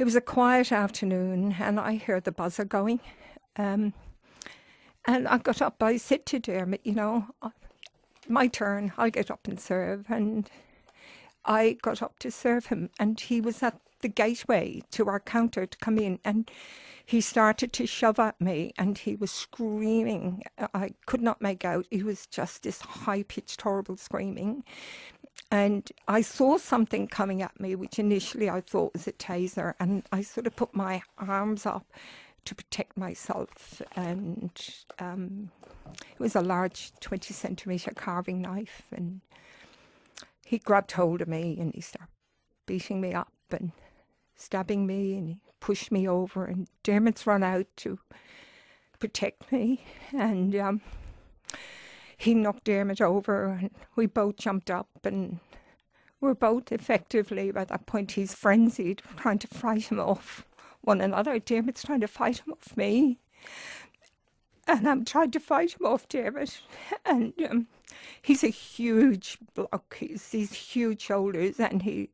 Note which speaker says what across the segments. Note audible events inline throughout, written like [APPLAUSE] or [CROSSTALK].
Speaker 1: It was a quiet afternoon, and I heard the buzzer going. Um, and I got up, I said to Dermot, you know, my turn, I'll get up and serve. And I got up to serve him, and he was at the gateway to our counter to come in, and he started to shove at me, and he was screaming. I could not make out. He was just this high pitched, horrible screaming. And I saw something coming at me, which initially I thought was a taser, and I sort of put my arms up to protect myself. And um, it was a large 20 centimetre carving knife, and he grabbed hold of me and he started beating me up and stabbing me, and he pushed me over. And Dermot's run out to protect me, and um, he knocked Dermot over, and we both jumped up and we're both effectively by that point he's frenzied, trying to fight him off one another. Dermot's trying to fight him off me. And I'm trying to fight him off Dermot. And um, he's a huge block. He's these huge shoulders and he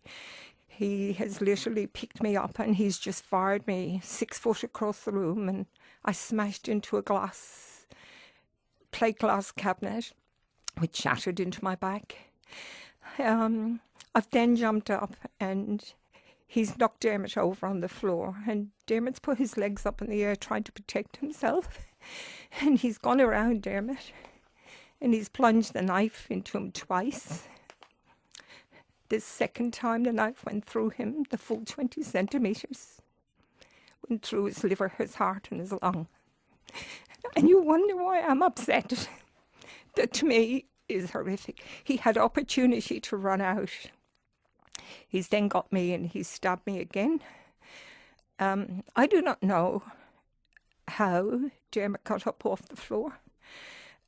Speaker 1: he has literally picked me up and he's just fired me six foot across the room and I smashed into a glass plate glass cabinet which shattered into my back. Um, I've then jumped up and he's knocked Dermot over on the floor, and Dermot's put his legs up in the air trying to protect himself. [LAUGHS] And he's gone around Dermot and he's plunged the knife into him twice. The second time the knife went through him, the full 20 centimetres, went through his liver, his heart, and his lung. [LAUGHS] And you wonder why I'm upset. [LAUGHS] that to me is horrific. He had opportunity to run out He's then got me and he stabbed me again. Um, I do not know how Dermot got up off the floor.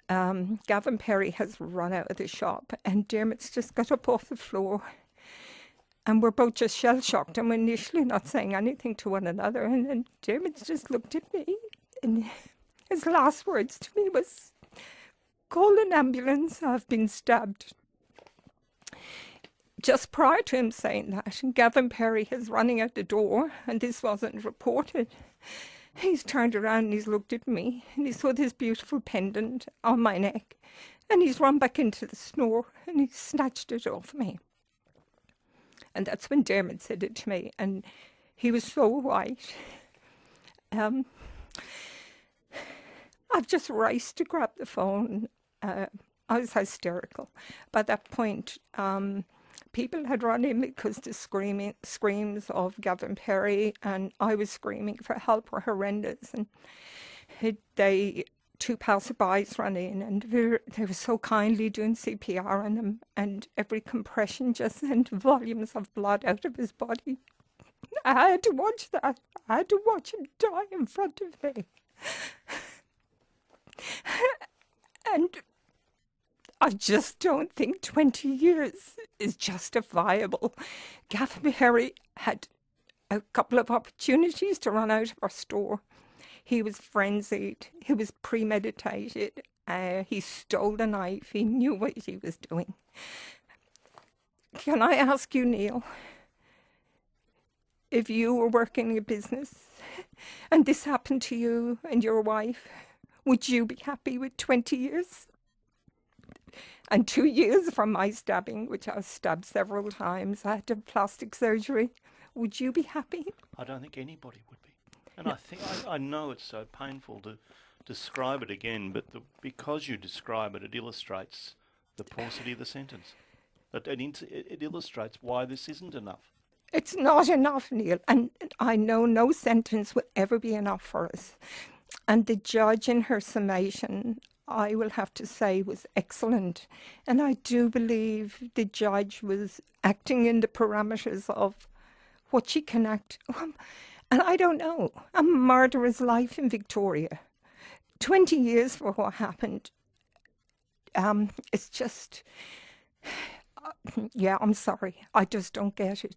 Speaker 1: Um, Gavin Perry has run out of the shop and Dermot's just got up off the floor. And we're both just shell shocked and we're initially not saying anything to one another. And then Dermot's just looked at me and his last words to me was, Call an ambulance, I've been stabbed just prior to him saying that, Gavin Perry is running out the door, and this wasn't reported. He's turned around and he's looked at me, and he saw this beautiful pendant on my neck, and he's run back into the snore and he snatched it off me. And that's when Dermot said it to me, and he was so white. Um, I've just raced to grab the phone. Uh, I was hysterical. By that point, um, people had run in because the screaming screams of Gavin Perry and I was screaming for help were horrendous and they two passerbys ran in and they were so kindly doing CPR on him and every compression just [LAUGHS] sent volumes of blood out of his body. I had to watch that. I had to watch him die in front of me. [LAUGHS] [LAUGHS] and I just don't think 20 years is justifiable. Gavin Perry had a couple of opportunities to run out of our store. He was frenzied, he was premeditated, uh, he stole a knife, he knew what he was doing. Can I ask you, Neil, if you were working a business and this happened to you and your wife, would you be happy with 20 years? and two years from my stabbing, which I was stabbed several times. I had to have plastic surgery. Would you be happy?
Speaker 2: I don't think anybody would be. And I think I, I, know it's so painful to describe it again, but the, because you describe it, it illustrates the paucity of the sentence. It, it, it illustrates why this isn't enough.
Speaker 1: It's not enough, Neil, and I know no sentence will ever be enough for us. And the judge in her summation I will have to say was excellent. And I do believe the judge was acting in the parameters of what she can act. Um, and I don't know, a murderer's life in Victoria. 20 years for what happened. Um, it's just, [SIGHS] uh, yeah, I'm sorry. I just don't get it.